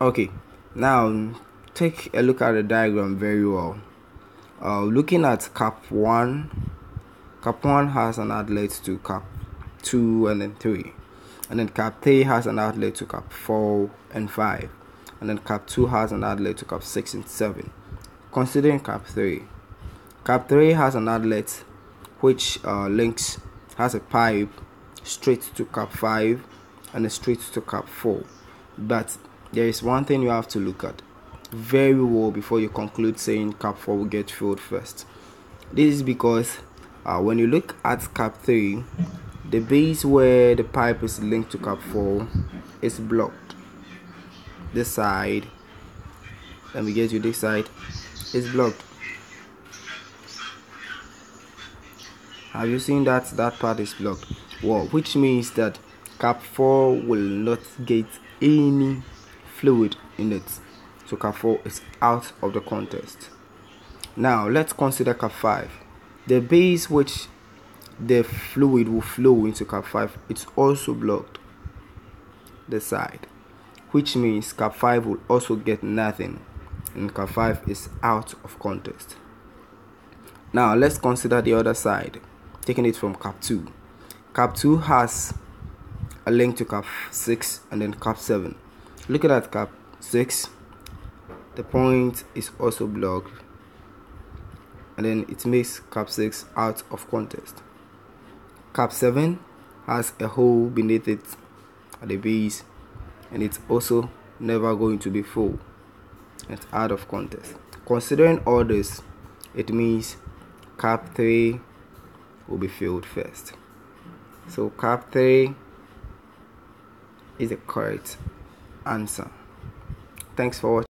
okay now take a look at the diagram very well. Uh, looking at cap 1 cap 1 has an outlet to cap 2 and then 3 and then cap 3 has an outlet to cap 4 and 5 and then cap 2 has an outlet to cap 6 and 7 considering cap 3 cap 3 has an outlet which uh, links has a pipe straight to cap 5 and a straight to cap 4 but there is one thing you have to look at very well before you conclude saying cap 4 will get filled first. This is because uh, when you look at cap 3 the base where the pipe is linked to cap 4 is blocked. This side let me get you this side is blocked have you seen that that part is blocked? Well which means that cap 4 will not get any fluid in it. So cap 4 is out of the contest. Now let's consider cap 5 the base which the fluid will flow into cap 5 it's also blocked the side which means cap 5 will also get nothing and cap 5 is out of contest. Now let's consider the other side taking it from cap 2 cap 2 has a link to cap 6 and then cap 7 looking at cap 6 the point is also blocked. And then it makes cap 6 out of contest. Cap 7 has a hole beneath it at the base and it's also never going to be full it's out of contest. Considering all this it means cap 3 will be filled first. So cap 3 is the correct answer. Thanks for watching